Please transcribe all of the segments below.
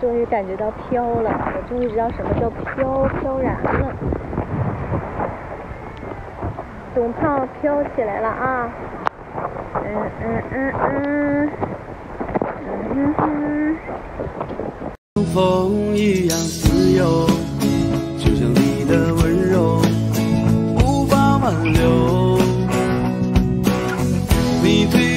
终于感觉到飘了，我终于知道什么叫飘飘然了。董胖飘起来了啊！嗯嗯嗯嗯嗯嗯像风一样自由，就像你的温柔无法挽留。你推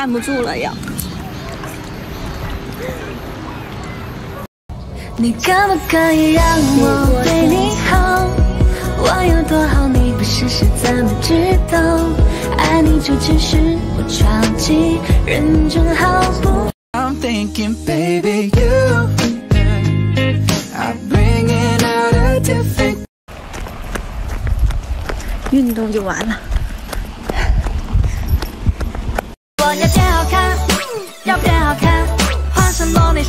站不住了要。你可不可以让我对你好？我有多好，你不试试怎么知道？爱你就只是我超级认真，好不？I'm thinking, baby, you are bringing out a different. 运动就完了。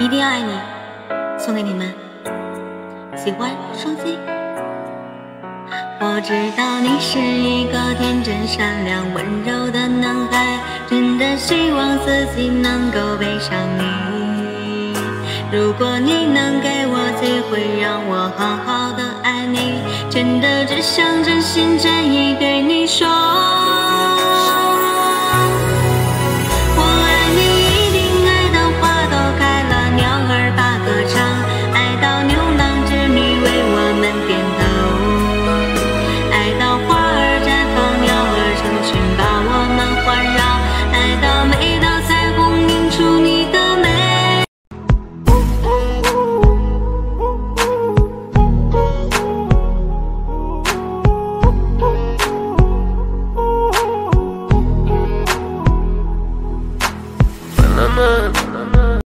一定要爱你，送给你们，喜欢双击。我知道你是一个天真善良、温柔的男孩，真的希望自己能够背上你。如果你能给我机会，让我好好的爱你，真的只想真心真意对你说。